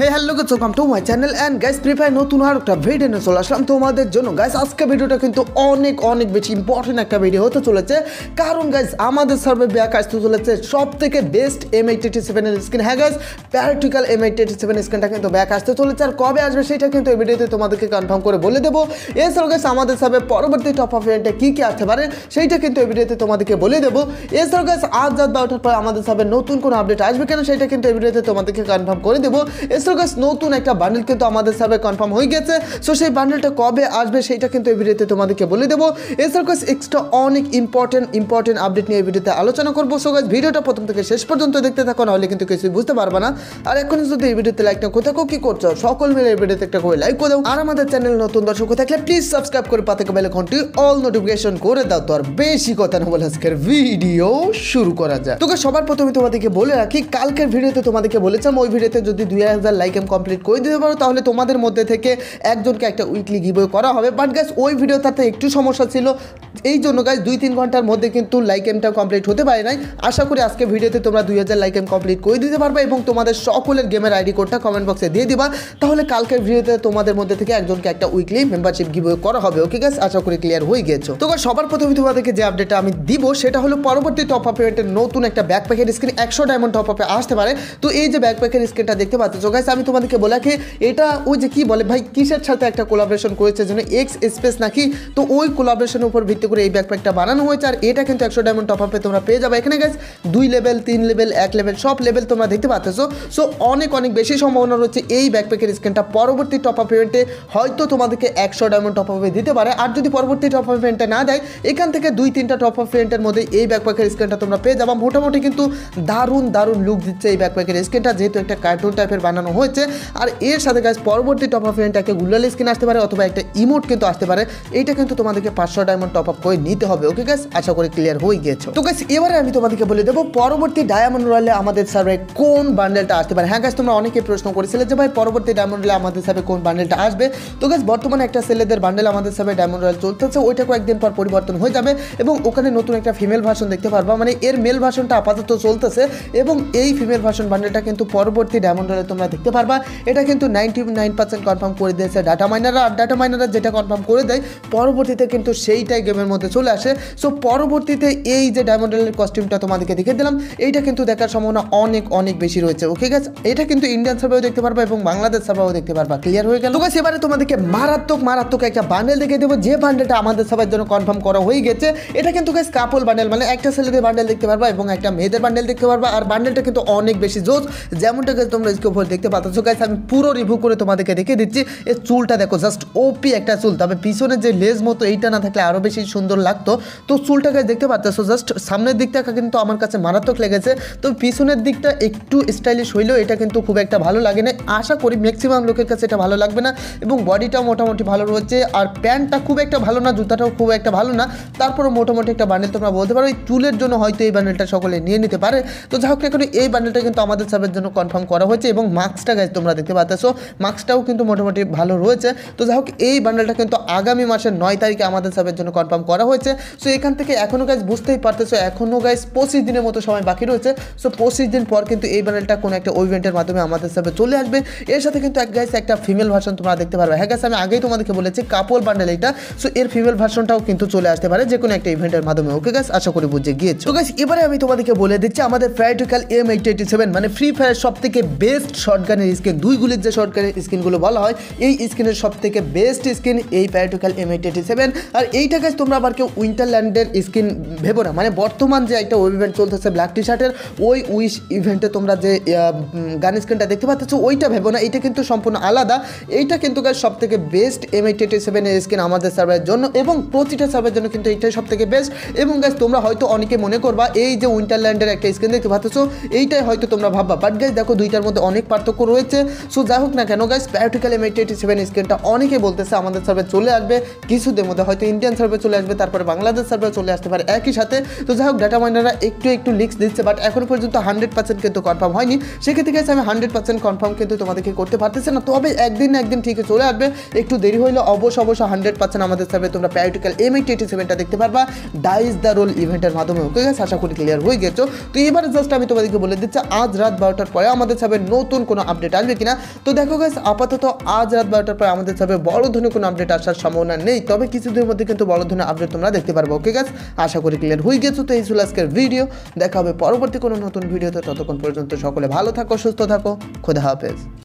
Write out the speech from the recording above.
Hey hello guys welcome to my channel and guys free fire নতুন আর একটা video নিয়ে চলে আসলাম তোমাদের জন্য। গাইস আজকে ভিডিওটা কিন্তু অনেক অনেক বেশি ইম্পর্টেন্ট একটা ভিডিও হতে চলেছে। কারণ গাইস আমাদের সার্ভে ব্যাক আসতে চলেছে সব থেকে বেস্ট এম এইট এইটি সেভেনের স্ক্রিন হ্যাঁ guys practical M eight eighty seven স্ক্রিনটা কিন্তু ব্যাক আসতে চলেছে। আর কবে আসবে সেটা কিন্তু এই ভিডিওতে তোমাদেরকে কনফার্ম করে বলে দেবো। এছাড়াও গাইস আমাদের সার্ভে পরবর্তী টপ অফ ইভেন্টে কী কী আসতে পারে সেইটা কিন্তু এই ভিডিওতে তোমাদেরকে বলে দেবো। এছাড়াও গাইস আজ রাত বারোটার পর আমাদের সার্ভে নতুন কোনো আপডেট আসবে কেন সেটা কিন্তু এই ভিডিওতে তোমাদেরকে কনফার্ম করে দেবো। গাইস নতুন একটা বান্ডেল কিন্তু আমাদের সার্ভে কনফার্ম হয়ে গেছে। সো সেই বান্ডেলটা কবে আসবে সেটা কিন্তু এই ভিডিওতে তোমাদেরকে বলে দেবো। এছাড়াও গাইস এক্সট্রা অনেক ইম্পর্টেন্ট ইম্পর্টেন্ট আপডেট নিয়ে এই ভিডিওতে আলোচনা করব। সো গাইস ভিডিওটা প্রথম থেকে শেষ পর্যন্ত দেখতে থাকো, নাহলে কিন্তু কিছুই বুঝতে পারবে না। আর এখন যদি এই ভিডিওতে লাইক না কোথাও কি করছ, সকল মিলে এই ভিডিওতে একটা করে লাইক করে দাও। আর আমাদের চ্যানেল নতুন দর্শক থাকলে প্লিজ সাবস্ক্রাইব করে পাতে বেল ঘন্টি অল নোটিফিকেশন করে দাও। তো আর বেশি কথা না বলে আজকের ভিডিও শুরু করা যায় তোকে সবার প্রথমে তোমাদেরকে বলে রাখি, কালকের ভিডিওতে তোমাদেরকে বলেছিলাম, ওই ভিডিওতে যদি দুই হাজার লাইক এম কমপ্লিট করে দিতে পারো, তাহলে তোমাদের মধ্যে থেকে একজনকে একটা উইকলি গিভ করা হবে। বাট গ্যাস ওই ভিডিওটাতে একটু সমস্যা ছিল এই জন্য গাছ দুই তিন ঘণ্টার মধ্যে কিন্তু লাইক এমটা কমপ্লিট হতে পারে নাই। আশা করি আজকে ভিডিওতে তোমরা দুই হাজার লাইক এম কমপ্লিট করে দিতে পারবে এবং তোমাদের সকলের গেমের আইডি কোডটা কমেন্ট বক্সে দিয়ে দিবা। তাহলে কালকের ভিডিওতে তোমাদের মধ্যে থেকে একজনকে একটা উইকলি মেম্বারশিপ গিভ করা হবে ওকে গাছ আশা করি ক্লিয়ার হয়ে গেছো। তো সবার প্রথমে তোমাদেরকে যে আপডেটটা আমি দিব, সেটা হলো পরবর্তী টপ আপ ইভেন্টের নতুন একটা ব্যাক ব্যাকপ্যাকের স্ক্রিন একশো ডায়মন্ড টপ আপে আসতে পারে। তো এই যে ব্যাক ব্যাকপ্যাকের স্ক্রিনটা দেখতে পাচ্ছ গাইস আমি তোমাদেরকে বলে রাখি, এটা ওই যে কি বলে, ভাই, কিসের সাথে একটা কোলাবরেশন করেছে যেন এক্স স্পেস নাকি? তো ওই কোলাবরেশনের উপর ভিত্তি করে এই ব্যাকপ্যাকটা বানানো হয়েছে আর এটা কিন্তু একশো ডায়মন্ড টপ আপে তোমরা পেয়ে যাবে। এখানে গাইস দুই লেভেল তিন লেভেল এক লেভেল সব লেভেল তোমরা দেখতে পাচ্ছ সো অনেক অনেক বেশি সম্ভাবনা রয়েছে এই ব্যাকপ্যাকের স্ক্রিনটা পরবর্তী টপ আপ ইভেন্টে হয়তো তোমাদেরকে একশো ডায়মন্ড টপ আপে দিতে পারে। আর যদি পরবর্তী টপ আপ ইভেন্টে না দেয়, এখান থেকে দুই, তিনটা টপ আপ ইভেন্টের মধ্যে এই ব্যাকপ্যাকের স্ক্রিনটা তোমরা পেয়ে যাবা। মোটামুটি কিন্তু দারুণ দারুণ লুক দিচ্ছে এই ব্যাকপ্যাকের স্ক্রিনটা যেহেতু একটা কার্টুন টাইপের বানানো হয়েছে। আর এর সাথে গাছ পরবর্তী টপ আপ ইভেন্টে একটা গুলাল স্ক্রিন আসতে পারে অথবা একটা ইমোট কিন্তু আসতে পারে। এইটা কিন্তু তোমাদেরকে পাঁচশো ডায়মন্ড টপ আপ করে নিতে হবে। ওকে গাছ আশা করি ক্লিয়ার হয়ে গেছে। তো গাছ এবারে আমি তোমাদেরকে বলে দেবো, পরবর্তী ডায়মন্ড রয়্যালে আমাদের সার্ভে কোন বান্ডেলটা আসতে পারে? হ্যাঁ গাছ তোমরা অনেকে প্রশ্ন করেছিলে যে ভাই, পরবর্তী ডায়মন্ড রয়্যালে আমাদের সার্ভে কোন বান্ডেলটা আসবে? তো গাছ বর্তমানে একটা ছেলেদের বান্ডেল আমাদের সার্ভে ডায়মন্ড রয়্যাল চলতেছে। ওইটা কয়েকদিন পর পরিবর্তন হয়ে যাবে এবং ওখানে নতুন একটা ফিমেল ভার্সন দেখতে পারবা। মানে এর মেল ভার্সনটা আপাতত চলতেছে এবং এই ফিমেল ভার্সন বান্ডেলটা কিন্তু পরবর্তী ডায়মন্ড রয়্যালে তোমরা দেখতে পারবা। এটা কিন্তু নাইনটি নাইন পার্সেন্ট কনফার্ম করে দিয়েছে ডাটা মাইনাররা আর ডাটা মাইনাররা যেটা কনফার্ম করে দেয়, পরবর্তীতে কিন্তু সেইটাই গেমের মধ্যে চলে আসে। সো পরবর্তীতে এই যে ডায়মন্ড রয়্যালের কস্টিউমটা তোমাদেরকে দেখে দিলাম এইটা কিন্তু দেখার সম্ভাবনা অনেক অনেক বেশি রয়েছে। ওকে গেছে এটা কিন্তু ইন্ডিয়ান সার্ভেও দেখতে পারবা এবং বাংলাদেশ সার্ভেও দেখতে পারবা। ক্লিয়ার হয়ে গেল? তো guys, এবারে তোমাদেরকে মারাত্মক মারাত্মক একটা বান্ডেল দেখে দেবো। যে বান্ডেলটা আমাদের সবার জন্য কনফার্ম করা হয়ে গেছে এটা কিন্তু গাইস কাপল বান্ডেল মানে একটা ছেলেদের বান্ডেল দেখতে পারবা এবং একটা মেয়েদের বান্ডেল দেখতে পারবা। আর বান্ডেলটা কিন্তু অনেক বেশি জোস যেমনটা গাইস তোমরা উপর দেখতে পাচ্ছ। গাইস আমি পুরো রিভিউ করে তোমাদেরকে দেখে দিচ্ছি। এই চুলটা দেখো জাস্ট ওপি একটা চুল। তবে পিছনে যে লেজ মতো এইটা না থাকলে আরও বেশি সুন্দর লাগতো। তো চুলটাকে দেখতে পাচ্ছ জাস্ট সামনের দিকটা কিন্তু আমার কাছে মারাত্মক লেগেছে। তো পিছনের দিকটা একটু স্টাইলিশ হইলেও এটা কিন্তু খুব একটা ভালো লাগে না। আশা করি ম্যাক্সিমাম লোকের কাছে এটা ভালো লাগবে না এবং বডিটাও মোটামুটি ভালো রয়েছে। আর প্যান্টটা খুব একটা ভালো না, জুতাটাও খুব একটা ভালো না। তারপরে মোটামুটি একটা বান্ডেল তোমরা বলতে পারো, এই চুলের জন্য হয়তো এই বান্ডেলটা সকলে নিয়ে নিতে পারে। তো যাই হোক, এখন এই বান্ডেলটা কিন্তু আমাদের সাবের জন্য কনফার্ম করা হয়েছে এবং মাস্কটা গাছ তোমরা দেখতে পাচ্ছ মাস্কটাও কিন্তু মোটামুটি ভালো রয়েছে। তো যাই হোক, এই বান্ডেলটা কিন্তু আগামী মাসের নয় তারিখে আমাদের সাবের জন্য কনফার্ম করা হয়েছে। সো এখান থেকে এখনও গাছ বুঝতেই পারতেছো এখনও গাইজ পঁচিশ দিনের মতো সময় বাকি রয়েছে। সো পঁচিশ দিন পর কিন্তু এই বান্ডেলটা কোনো একটা ইভেন্টের মাধ্যমে আমাদের সাথে চলে আসবে। এর সাথে কিন্তু এক গাইস একটা ফিমেল ভার্সন তোমরা দেখতে পারবে। হ্যাঁ গাইস আমি আগেই তোমাদেরকে বলেছি, কাপল বান্ডেল এটা সো এর ফিমেল ভার্সনটাও কিন্তু চলে আসতে পারে যে কোনো একটা ইভেন্টের মাধ্যমে। ওকে গাইস আশা করি বুঝে গিয়েছো। তো গাইস এবারে আমি তোমাদেরকে বলে দিচ্ছি, আমাদের প্র্যাকটিক্যাল এম এইট সেভেন মানে ফ্রি ফায়ার সব থেকে বেস্ট শর্টগানের স্কিন দুই গুলির যে শর্টগানের স্কিনগুলো বলা হয়, এই স্কিনের সব থেকে বেস্ট স্কিন এই প্র্যাকটিক্যাল এম এইট সেভেন আর এইটা গাইস তোমরা আবার কেউ উইন্টারল্যান্ডের স্কিন ভেবো না। মানে বর্তমান যে একটা ইভেন্ট চলতেছে ব্ল্যাক টি শার্টের ওই উইশ ইভেন্টে তোমরা যে গান স্ক্রিনটা দেখতে পাচ্ছ, ওইটা ভেবো না। এইটা কিন্তু সম্পূর্ণ আলাদা। এইটা কিন্তু সব থেকে বেস্ট এম এইট সেভেনের স্ক্রিন আমাদের সার্ভারের জন্য এবং প্রতিটা সার্ভারের জন্য কিন্তু এইটাই সব থেকে বেস্ট এবং গাছ তোমরা হয়তো অনেকে মনে করবা, এই যে উইন্টারল্যান্ডের একটা স্ক্রিন দেখতে পাচ্ছ, এইটাই হয়তো তোমরা ভাববা। বাট গাছ দেখো দুইটার মধ্যে অনেক পার্থক্য রয়েছে। সো যাই হোক না কেন গাছ প্র্যাকটিক্যাল এম এইটি সেভেন স্ক্রিনটা অনেকে বলতেছে আমাদের সার্ভে চলে আসবে। কিছুদের মধ্যে হয়তো ইন্ডিয়ান সার্ভে চলে আসবে। আসবে তারপরে বাংলাদেশ সার্ভার চলে আসতে পারে একই সাথে। তো যাই হোক ডাটা মাইনাররা একটু একটু লিক্স দিচ্ছে বাট এখন পর্যন্ত হান্ড্রেড পার্সেন্ট কিন্তু কনফার্ম হয়নি। সেক্ষেত্রে গেছে আমি হান্ড্রেড পার্সেন্ট কনফার্ম কিন্তু তোমাদেরকে করতে পারতেছি না। তবে একদিন একদিন ঠিকই চলে আসবে। একটু দেরি হইলে অবশ্য অবশ্য হান্ড্রেড পার্সেন্ট আমাদের সার্ভে তোমরা প্রায়োটিক্যাল এম এইটি এইটি সেভেনটা দেখতে পারবা। ডাইস দ্য রোল ইভেন্টের মাধ্যমে ওকে গেছে আশা করি ক্লিয়ার হয়ে গেছো। তো এবারে জাস্ট আমি তোমাদেরকে বলে দিচ্ছি, আজ রাত বারোটার পরে আমাদের সার্ভে নতুন কোনো আপডেট আসবে কিনা? তো দেখো গাইস আপাতত আজ রাত বারোটার পরে আমাদের সার্ভে বড় ধরনের কোনো আপডেট আসার সম্ভাবনা নেই। তবে কিছুদিনের মধ্যে কিন্তু বড় ধরনের আপডেট তোমরা দেখতে পারব ওকে গাছ আশা করি ক্লিয়ার হয়ে গেছো। তো এই ছিল আজকের ভিডিও দেখা হবে পরবর্তী কোনো নতুন ভিডিওতে ততক্ষণ পর্যন্ত সকলে ভালো থাকো, সুস্থ থাকো। খোদা হাফেজ।